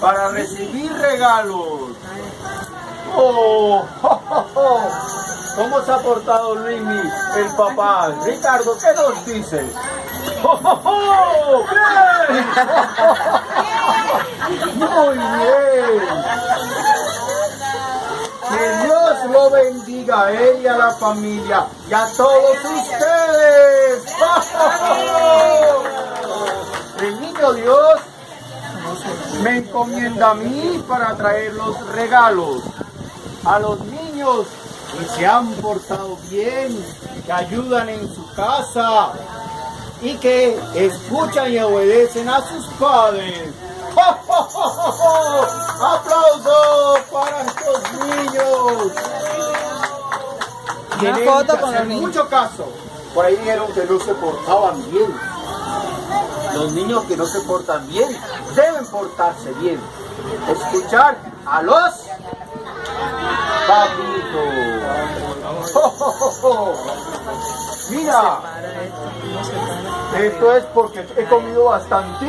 para recibir regalos. Oh, ¿Cómo se ha portado Luismi, el papá? Ricardo, ¿qué nos dices? ¡Oh, bien! Muy bien. Que Dios lo bendiga a él y a la familia y a todos ustedes. El niño Dios me encomienda a mí para traer los regalos a los niños que se han portado bien, que ayudan en su casa y que escuchan y obedecen a sus padres. ¡Aplausos para estos niños! Una foto con los niños. mucho caso. Por ahí dijeron que no se portaban bien. Los niños que no se portan bien deben portarse bien. Escuchar a los papitos. Mira, esto es porque he comido bastante.